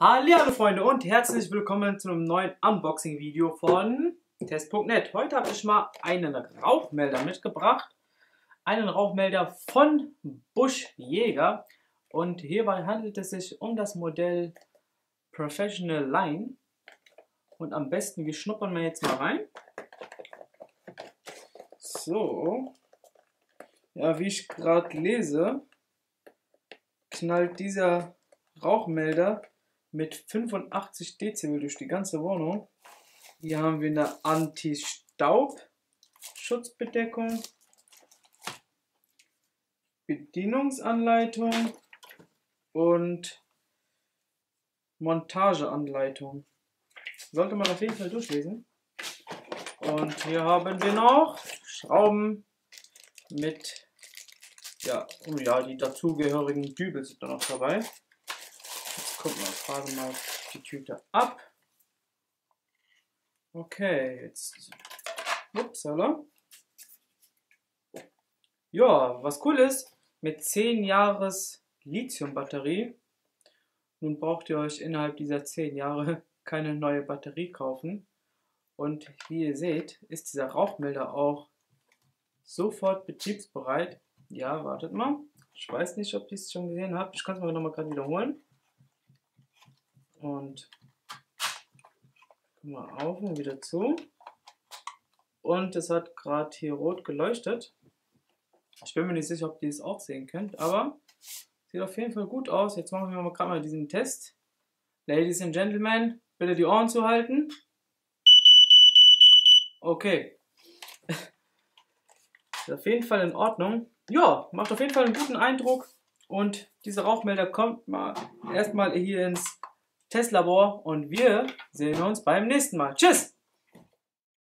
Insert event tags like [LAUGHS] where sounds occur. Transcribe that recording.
Hallo Freunde und herzlich willkommen zu einem neuen Unboxing-Video von Test.net. Heute habe ich mal einen Rauchmelder mitgebracht. Einen Rauchmelder von Busch Jäger. Und hierbei handelt es sich um das Modell Professional Line. Und am besten, wir schnuppern mal jetzt mal rein. So. Ja, wie ich gerade lese, knallt dieser Rauchmelder mit 85 Dezibel durch die ganze Wohnung. Hier haben wir eine Anti-Staub-Schutzbedeckung, Bedienungsanleitung und Montageanleitung. Sollte man auf jeden Fall durchlesen. Und hier haben wir noch Schrauben mit ja, oh ja, die dazugehörigen Dübel sind da noch dabei. Gucken wir, fragen mal die Tüte ab. Okay, jetzt. Upsala. Ja, was cool ist, mit 10 Jahres Lithium-Batterie. Nun braucht ihr euch innerhalb dieser 10 Jahre [LAUGHS] keine neue Batterie kaufen. Und wie ihr seht, ist dieser Rauchmelder auch sofort betriebsbereit. Ja, wartet mal. Ich weiß nicht, ob ihr es schon gesehen habt. Ich kann es mal nochmal gerade wiederholen. Und mal auf und wieder zu. Und es hat gerade hier rot geleuchtet. Ich bin mir nicht sicher, ob ihr es auch sehen könnt, aber sieht auf jeden Fall gut aus. Jetzt machen wir mal gerade mal diesen Test. Ladies and Gentlemen, bitte die Ohren zuhalten. Okay. [LAUGHS] ist auf jeden Fall in Ordnung ja, macht auf jeden Fall einen guten Eindruck. Und dieser Rauchmelder kommt mal erstmal hier ins Testlabor und wir sehen uns beim nächsten Mal. Tschüss!